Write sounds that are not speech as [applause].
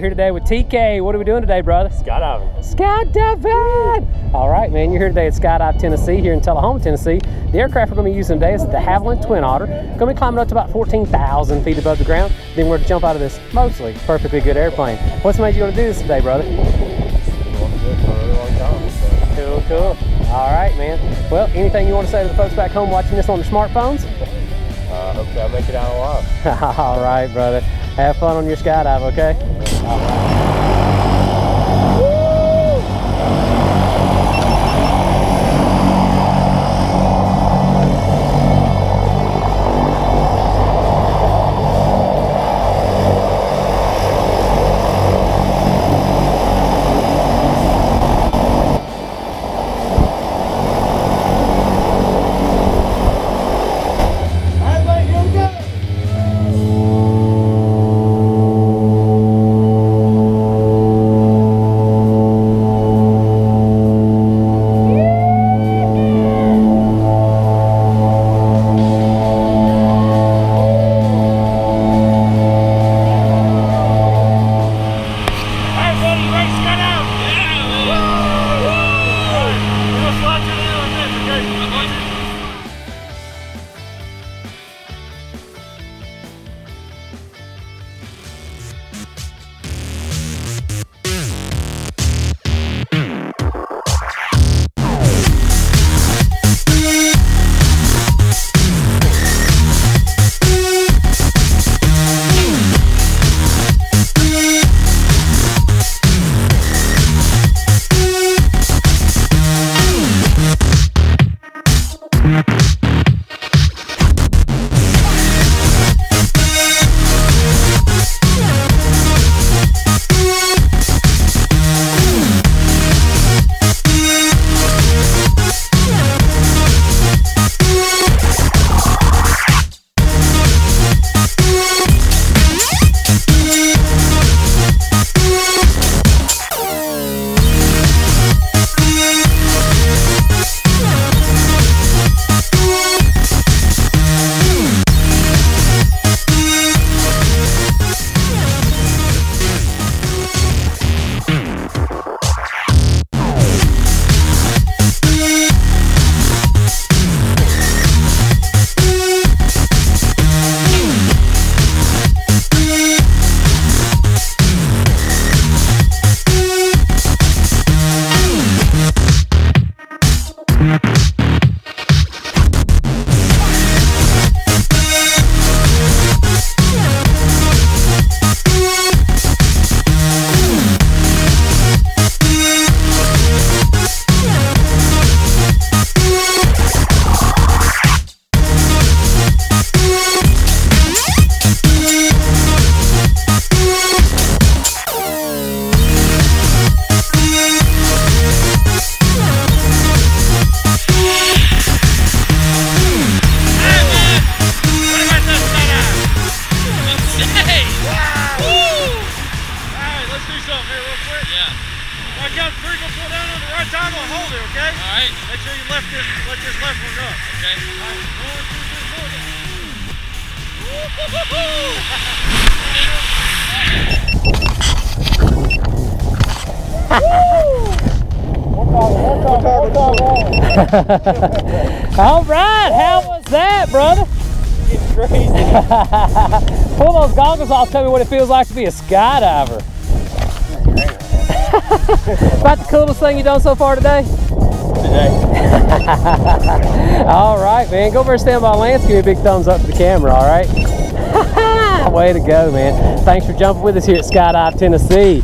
here today with TK. What are we doing today, brother? Skydiving. Skydiving! All right, man, you're here today at Skydive Tennessee, here in Tullahoma, Tennessee. The aircraft we're going to be using today is the Havilland Twin Otter. Going to be climbing up to about 14,000 feet above the ground. Then we're going to jump out of this mostly perfectly good airplane. What's made you want to do this today, brother? Cool, cool. All right, man. Well, anything you want to say to the folks back home watching this on their smartphones? Uh, hopefully I make it out alive. [laughs] All right, brother. Have fun on your skydive, okay? Everybody pull down on the right time, I'll hold it, okay? All right. Make sure you left this, let this left one up. Okay. Alright, [laughs] one, two, three, four. All right, how was that, brother? It's crazy. [laughs] Pull those goggles off, tell me what it feels like to be a skydiver. [laughs] About the coolest thing you've done so far today? Today. [laughs] All right, man. Go over and stand by Lance. Give me a big thumbs up to the camera, all right? [laughs] Way to go, man. Thanks for jumping with us here at Skydive Tennessee.